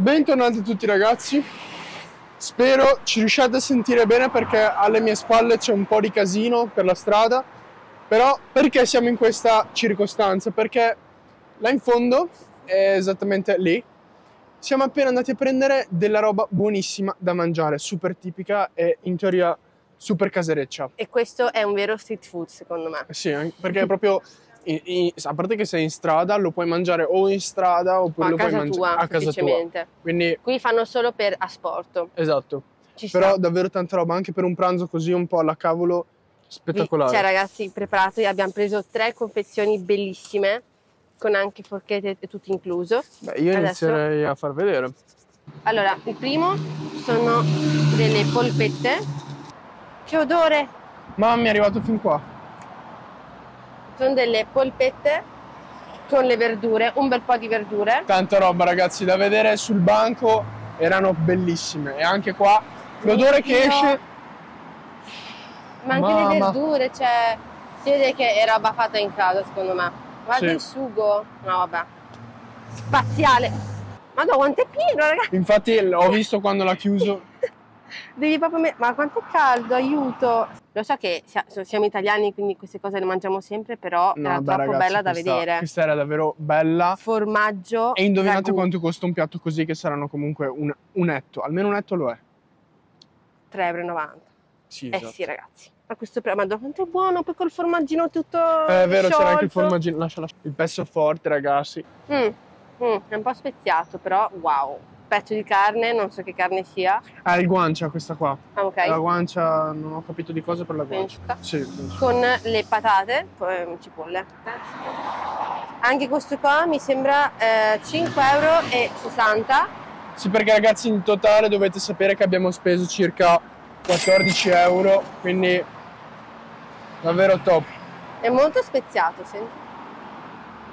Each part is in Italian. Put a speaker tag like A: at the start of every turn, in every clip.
A: Bentornati a tutti ragazzi, spero ci riusciate a sentire bene perché alle mie spalle c'è un po' di casino per la strada, però perché siamo in questa circostanza? Perché là in fondo, è esattamente lì, siamo appena andati a prendere della roba buonissima da mangiare, super tipica e in teoria super casereccia.
B: E questo è un vero street food secondo me.
A: Sì, perché è proprio in- in- a parte che sei in strada, lo puoi mangiare o in strada oppure
B: a
A: lo puoi
B: casa
A: mangiare
B: tua,
A: a casa tua. Quindi,
B: Qui fanno solo per asporto.
A: esatto.
B: Ci
A: Però
B: sta.
A: davvero tanta roba, anche per un pranzo così un po' alla cavolo, spettacolare.
B: Cioè ragazzi, preparatevi, abbiamo preso tre confezioni bellissime con anche forchette e tutto incluso.
A: Beh, io
B: Adesso-
A: inizierei a far vedere.
B: Allora, il primo sono delle polpette. Che odore!
A: Mamma mia, è arrivato fin qua.
B: Sono delle polpette con le verdure, un bel po' di verdure.
A: Tanta roba, ragazzi, da vedere sul banco erano bellissime. E anche qua l'odore che esce.
B: Ma anche le
A: Mamma.
B: verdure, cioè, si vede che è roba fatta in casa, secondo me. Guarda
A: Sì.
B: il sugo. No, vabbè. Spaziale. Madonna, quanto è pieno, ragazzi.
A: Infatti, ho visto quando l'ha chiuso.
B: Devi proprio me- Ma quanto è caldo, aiuto. Lo so che siamo italiani, quindi queste cose le mangiamo sempre, però
A: No,
B: era
A: dai,
B: troppo
A: ragazzi,
B: bella da
A: questa-
B: vedere.
A: Questa era davvero bella.
B: Formaggio.
A: E indovinate
B: ragù,
A: quanto costa un piatto così, che saranno comunque un, un etto. Almeno un etto lo è.
B: 3,90 euro.
A: Sì,
B: Eh
A: esatto.
B: sì, ragazzi. Ma questo pre- Madonna, quanto è buono, poi col formaggino tutto
A: Eh, È vero, c'era anche il formaggino. Lascia, lascia. Il pezzo forte, ragazzi.
B: Mm, mm, è un po' speziato, però wow. Pezzo di carne, non so che carne sia.
A: Ah, il guancia questa qua.
B: Ah, ok.
A: La guancia, non ho capito di cosa per la guancia.
B: Pensa.
A: Sì, penso.
B: Con le patate, poi cipolle. Anche questo qua mi sembra eh, 5,60 euro.
A: Sì, perché ragazzi in totale dovete sapere che abbiamo speso circa 14 euro, quindi davvero top.
B: È molto speziato, senti.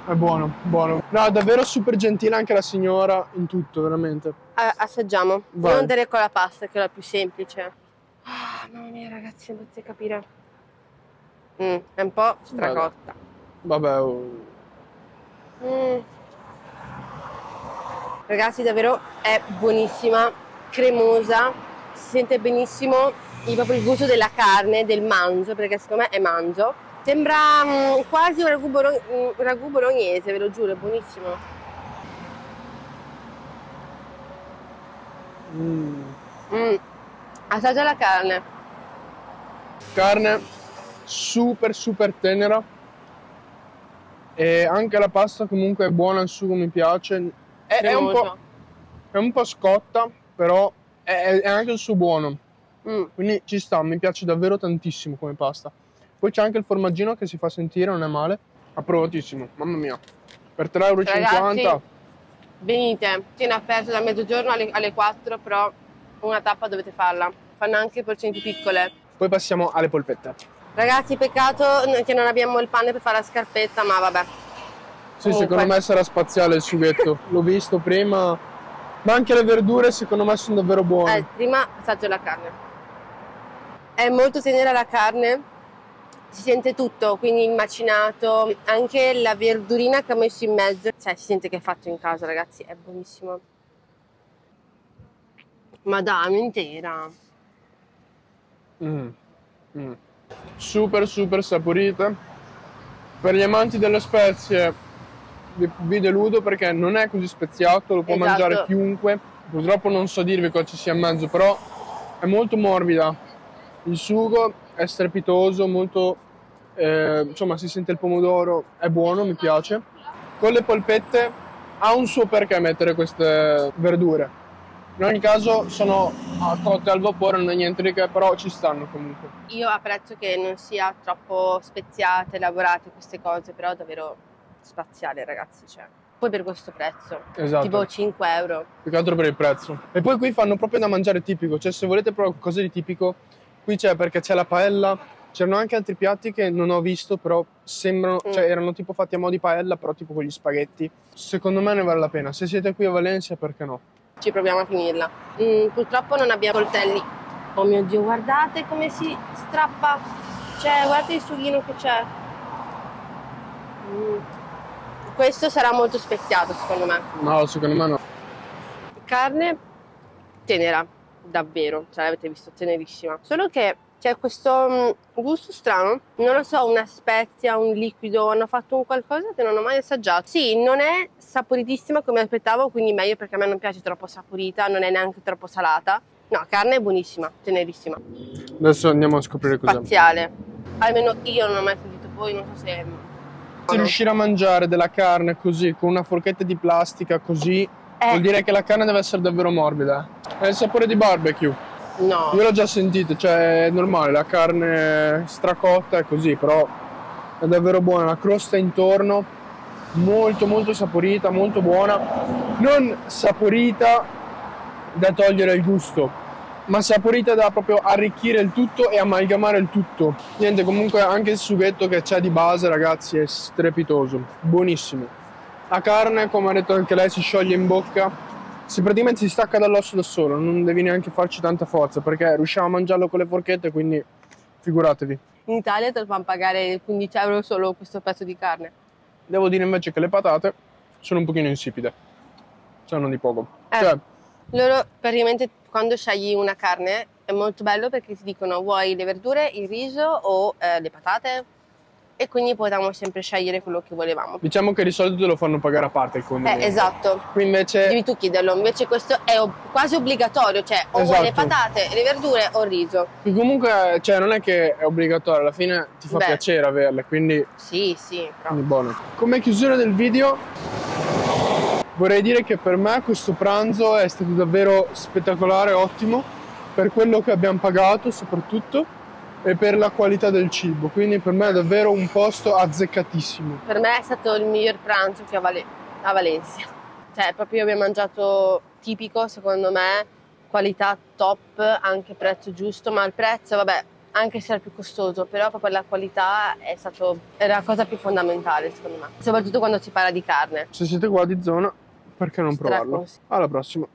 A: È buono, buono. No, davvero super gentile anche la signora in tutto, veramente.
B: A- assaggiamo.
A: Vai.
B: Non andare con la pasta, che è la più semplice. Ah, mamma mia, ragazzi, non potete capire. Mm, è un po' stracotta.
A: Vabbè, oh.
B: Mm. Ragazzi, davvero è buonissima, cremosa, si sente benissimo il, proprio il gusto della carne, del manzo, perché secondo me è manzo. Sembra mm, quasi un ragù, bolo- un ragù bolognese, ve lo giuro, è buonissimo.
A: Mm.
B: Mm. Assaggia la carne.
A: carne super super tenera e anche la pasta comunque è buona, il sugo mi piace. È, è un, po', è un po' scotta, però è, è anche il suo buono.
B: Mm.
A: Quindi ci sta, mi piace davvero tantissimo come pasta. Poi c'è anche il formaggino che si fa sentire, non è male. Approvatissimo, mamma mia. Per 3,50 euro.
B: Ragazzi, Venite, tiene aperto da mezzogiorno alle, alle 4, però una tappa dovete farla. Fanno anche più piccole.
A: Poi passiamo alle polpette.
B: Ragazzi, peccato che non abbiamo il pane per fare la scarpetta, ma vabbè.
A: Sì,
B: Comunque.
A: secondo me sarà spaziale il sughetto. L'ho visto prima. Ma anche le verdure secondo me sono davvero buone.
B: Eh, prima assaggio la carne. È molto tenera la carne, si sente tutto, quindi il macinato, anche la verdurina che ho messo in mezzo, cioè si sente che è fatto in casa, ragazzi, è buonissimo. Ma dai, intera.
A: Mm. Mm. Super super saporita. Per gli amanti delle spezie vi, vi deludo perché non è così speziato, lo può
B: Esatto.
A: mangiare chiunque. Purtroppo non so dirvi cosa ci sia in mezzo, però è molto morbida. Il sugo è strepitoso, molto eh, insomma si sente il pomodoro, è buono, mi piace. Con le polpette ha un suo perché mettere queste verdure. In ogni caso sono ah, cotte al vapore, non è niente di che, però ci stanno comunque.
B: Io apprezzo che non sia troppo speziate, elaborate queste cose, però davvero spaziale, ragazzi, cioè. Poi per questo prezzo,
A: Esatto.
B: tipo 5 euro.
A: Più che altro per il prezzo. E poi qui fanno proprio da mangiare tipico, cioè se volete provare qualcosa di tipico, qui c'è perché c'è la paella, c'erano anche altri piatti che non ho visto, però sembrano,
B: Mm.
A: cioè erano tipo fatti a mo' di paella, però tipo con gli spaghetti. Secondo me ne vale la pena. Se siete qui a Valencia, perché no?
B: Ci proviamo a finirla. Mm, purtroppo non abbiamo coltelli. Oh mio dio, guardate come si strappa. Cioè, guardate il sughino che c'è. Mm. Questo sarà molto speziato, secondo me.
A: No, secondo me no.
B: carne tenera, davvero, cioè l'avete visto, tenerissima. Solo che c'è questo mm, gusto strano, non lo so, una spezia, un liquido, hanno fatto un qualcosa che non ho mai assaggiato. Sì, non è saporitissima come aspettavo, quindi meglio perché a me non piace troppo saporita, non è neanche troppo salata. No, carne è buonissima, tenerissima.
A: Adesso andiamo a scoprire cos'è.
B: Spaziale. Almeno io non ho mai sentito, poi non so se...
A: Se riuscire a mangiare della carne così, con una forchetta di plastica così,
B: Eh.
A: vuol dire che la carne deve essere davvero morbida. È il sapore di barbecue.
B: No.
A: Io l'ho già sentito, cioè è normale, la carne stracotta è così, però è davvero buona, la crosta intorno, molto molto saporita, molto buona, non saporita da togliere il gusto, ma saporita da proprio arricchire il tutto e amalgamare il tutto. Niente, comunque anche il sughetto che c'è di base, ragazzi, è strepitoso, buonissimo. La carne, come ha detto anche lei, si scioglie in bocca, si praticamente si stacca dall'osso da solo, non devi neanche farci tanta forza perché riusciamo a mangiarlo con le forchette, quindi figuratevi.
B: In Italia te lo fanno pagare 15 euro solo questo pezzo di carne.
A: Devo dire invece che le patate sono un pochino insipide, non di poco.
B: Eh.
A: Cioè,
B: Loro praticamente quando scegli una carne è molto bello perché ti dicono vuoi le verdure, il riso o eh, le patate e quindi potevamo sempre scegliere quello che volevamo.
A: diciamo che di solito te lo fanno pagare a parte il
B: Eh,
A: condimento.
B: esatto,
A: Qui invece
B: devi tu chiederlo, invece questo è ob- quasi obbligatorio, cioè o vuoi le
A: Esatto.
B: patate, le verdure o il riso.
A: qui comunque cioè, non è che è obbligatorio, alla fine ti fa
B: Beh.
A: piacere averle, quindi
B: Sì, sì, però.
A: Quindi buono. Come chiusura del video vorrei dire che per me questo pranzo è stato davvero spettacolare, ottimo, per quello che abbiamo pagato soprattutto e per la qualità del cibo, quindi per me è davvero un posto azzeccatissimo.
B: Per me è stato il miglior pranzo che a, Vale- a Valencia. Cioè, proprio abbiamo mangiato tipico, secondo me, qualità top, anche prezzo giusto, ma il prezzo, vabbè, anche se era più costoso, però proprio la qualità è stato, era la cosa più fondamentale, secondo me. Soprattutto quando si parla di carne.
A: Se siete qua di zona, perché non provarlo?
B: Straconsiglio.
A: Alla prossima.